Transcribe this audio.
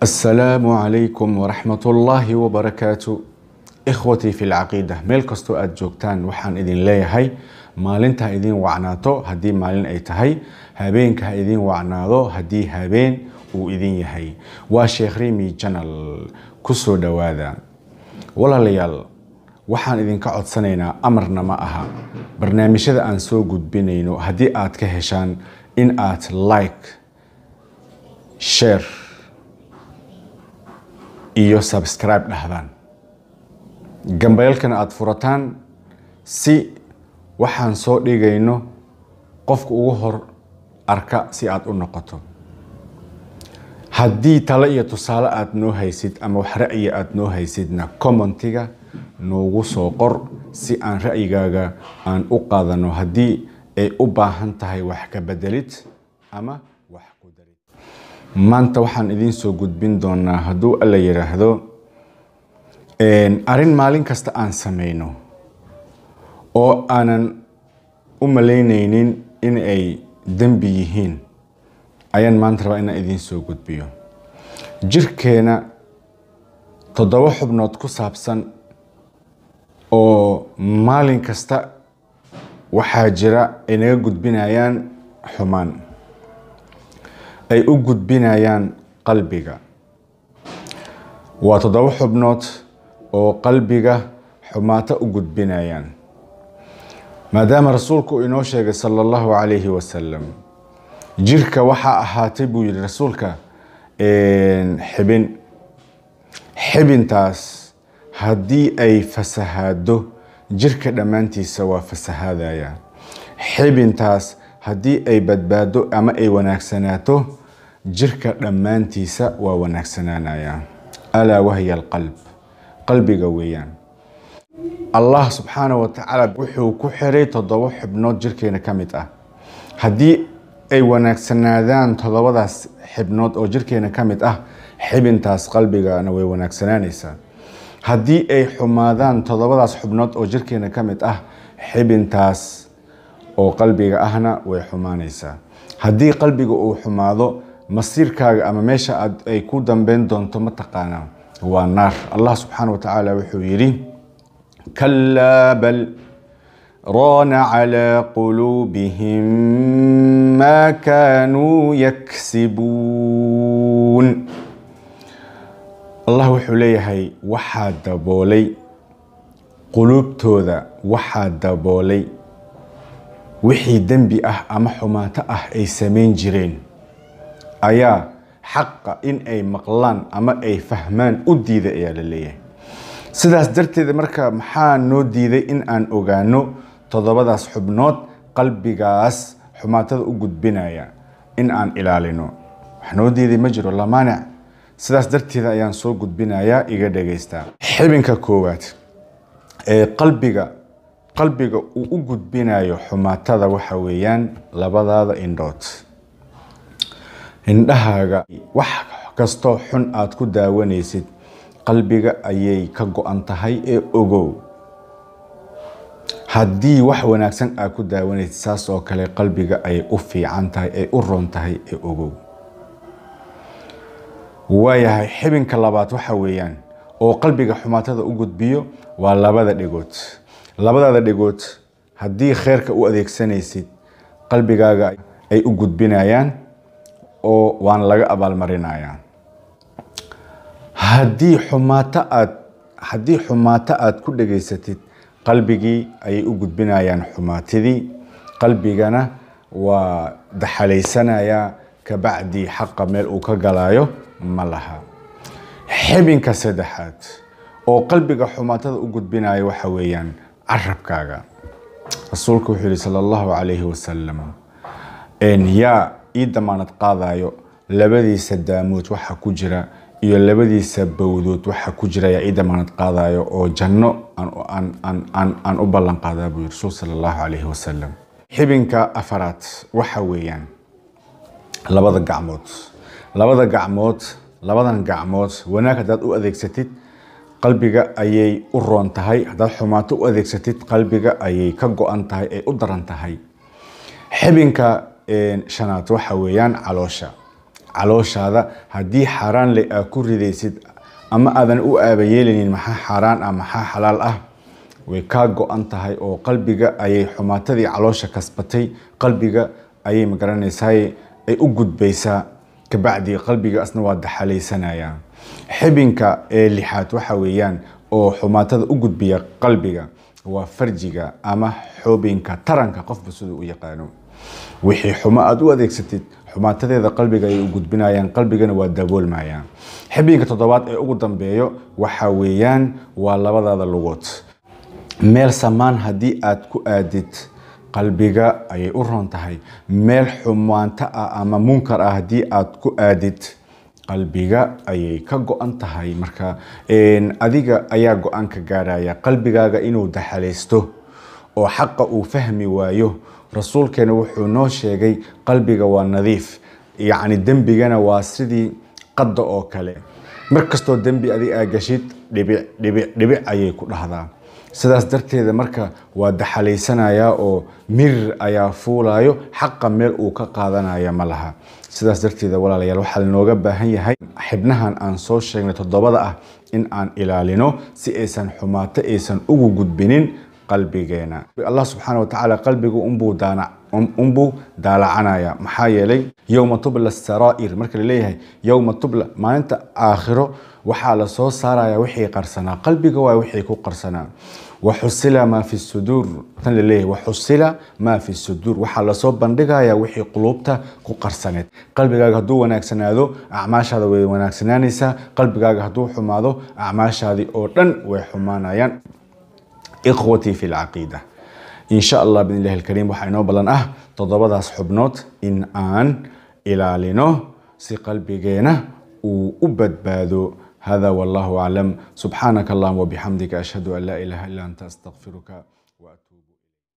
asalaamu calaykum waraxmat ullaahi wabarakaatu ikhwatii fi lcaqiida meel kastoo aada joogtaan waxaan idin leeyahay maalinta ha idiin wacnaato haddii maalin ay tahay habeenka ha idiin wacnaado haddii habeen uu idin yahay. Waa sheekh rimi janal ku soo dhowaada. Walaalayaal waxaan idinka codsanaynaa amarna ma aha. Barnaamijyada aan soo gudbinayno haddii aad ka heshaan in aad like share iyo subscribe dhahdaan. Gambayalkana aada furataan si waxaan soo dhigayno qofka ugu hor arka si aada u noqoto. Haddii tale iyo tusaale aada noo haysid ama wax ra'yi aada noo haysidna commentiga noogu soo qor si aan ra'yigaaga aan u qaadano haddii ay u baahan tahay wax ka bedelid ama wax ku darid maanta waxaan idiin soo gudbin doonaa hadduu alla yidhaahdo arrin maalin kasta aan sameyno oo aanan u malaynaynin in ay dembi yihiin ayaan maanta rabaa inaan idiin soo gudbiyo. Jirkeena toddoba xubnood ku saabsan oo maalin kasta waxaa jira ay naga gudbinayaan xumaan ay u gudbinayaan qalbiga. Waa toddoba xubnood oo qalbiga xumaato u gudbinayaan. Maadaama rasuulku uu inoo sheegay sala allahu calayhi wasalam jirka waxaa ahaatay buu yihi rasuulka xibin xibintaas haddii ay fasahaado jirka dhammaantiisa waa fasahaadaya. Xibintaas haddii ay badbaado ama ay wanaagsanaato jirka dhammaantiisa waa wanaagsanaanaya. Alaa wahya alqalb qalbiga weeyaan. Allah subxaana wa tacaala wuxuu ku xiray toddoba xibnood jirkeena ka mid ah. Haddii ay wanaagsanaadaan toddobadaas xibnood oo jirkeena ka mid ah xibintaas qalbigana way wanaagsanaanaysaa. Haddii ay xumaadaan toddobadaas xubnood oo jirkeena ka mid ah xibintaas oo qalbiga ahna way xumaanaysaa. Haddii qalbiga uu xumaado masiirkaaga ama meesha aad ay ku dambeyn doonto mataqaanaa waa naar. Allah subxaana wa tacaala wuxuu yidhi kalaa bal raana calaa quluubihim maa kaanuu yaksibuun. Allah wuxuu leeyahay waxaa daboolay. Quluubtooda waxaa daboolay wixii dembi ah ama xumaato ah ay samayn jireen. Ayaa xaqa in ay maqlaan ama ay fahmaan u diiday ayaa la leeyahay. Sidaas darteed marka maxaa noo diiday in aan ogaano toddobadaas xubnood qalbigaas xumaatada u gudbinaya in aan ilaalino? Wax noo diiday ma jiro lamaanic sidaas darteeda ayaan soo gudbinayaa iga dhagaystaa xibinka koowaad ee qalbiga qalbiga uu u gudbinayo xumaatada waxa weeyaan labadaada indhood. Indhahaaga wax kastoo xun aad ku daawanaysid qalbiga ayay ka go-an tahay ee ogow. Haddii wax wanaagsan aad ku daawanaysid saas oo kale qalbiga ayay u fiican tahay ay u roon tahay ee ogow. Waayahay xibinka labaad waxa weeyaan oo qalbiga xumaatada u gudbiyo waa labada dhegood labadaada dhegood haddii kheyrka u adeegsanaysid qalbigaaga ay u gudbinayaan oo waana laga abaalmarinayaa haddii xumaato aad haddii xumaato aad ku dhegaysatid qalbigii ayay u gudbinayaan xumaatidii. Qalbigana waa daxalaysanayaa kabacdii xaqa meel uu ka galayo ma laha. Xibinka saddexaad oo qalbiga xumaatada u gudbinaya waxa weeyaan carabkaaga rasuulku wuxuu yihi sala allahu calayhi wasalam yaa ii damaanad qaadayo labadiisa daamood waxa ku jira iyo labadiisa bowdood waxa ku jira yaa ii damaanad qaadayo oo janno aan u ballan qaadaa buu yihi rasuul sala allahu calayhi wasalam xibinka afaraad waxa weeyaan labada gacmood. Labada gacmood labadan gacmood wanaag haddaad u adeegsatid qalbiga ayay u roon tahay. Haddaad xumaato u adeegsatid qalbiga ayay ka go-an tahay ay u daran tahay. Xibinka shanaad waxa weeyaan caloosha. Calooshaada haddii xaaraan le aa ku ridaysid ama aadan u aabayeelaynin maxaa xaaraan ah maxaa xalaal ah? Way kaa go-an tahay oo qalbiga ayay xumaatadii caloosha kasbatay. Qalbiga ayay magaranaysaay ay u gudbaysaa. Kabacdi qalbiga asna waa daxalaysanaya xibinka ee lixaad waxa weeyaan oo xumaatada u gudbiya qalbiga waa farjiga ama xubinka taranka qofba siduu u yaqaano. Wixii xumo aada u adeegsatid xumaatadeeda qalbiga ayay u gudbinayaan qalbigana waa daboolmayaan xibinka toddobaad ee ugu dambeeyo waxa weeyaan waa labadaada lugood. Meel samaan haddii aad ku aadid qalbiga ayay u roon tahay. Meel xumaanto ah ama munkar ah haddii aad ku aadid qalbiga ayay ka go-an tahay. Marka adiga ayaa go'aan ka gaaraya qalbigaaga inuu daxalaysto oo xaqa uu fahmi waayo. Rasuulkeena wuxuu noo sheegay qalbiga waa nadiif yacni dembigana waa sidii qadda oo kale. Mar kastoo dembi adig aa gashid dhibic dhibic dhibic ayay ku dhahdaa sidaas darteeda marka waa daxalaysanayaa oo mirir ayaa fuulayo xaqa meel uu ka qaadanaya ma laha. Sidaas darteeda walaalayaal waxaa lanooga baahan yahay xibnahan aan soo sheegnay toddobada ah in aan ilaalino si aysan xumaato aysan ugu gudbinin qalbigeena. Allah subxaana watacaala qalbigu unbuu daana unbuu daalacanaya maxaa yeelay yowma tubla saraa'ir marka la leeyahay yowma tubla maalinta aakhiro waxaa la soo saaraya wixii qarsanaa. Qalbiga waa wixii ku qarsanaa. Waxusila maa fi suduur tan la leeyahay waxusila maa fi suduur waxaa la soo bandhigaya wixii quluubta ku qarsaneed qalbigaaga hadduu wanaagsanaado acmaashaada way wanaagsanaanaysaa. Qalbigaaga hadduu xumaado acmaashaadii oo dhan way xumaanayaan. Ikhwatii fi lcaqiida in sha allah bidn illahi alkariim waxaa inoo ballan ah toddobadaas xubnood in aan ilaalino si qalbigeena uu u badbaado. Hada wallahu aclam subxaanaka allahuma wabixamdika ashhadu an laa ilaha illa anta astaqfiruka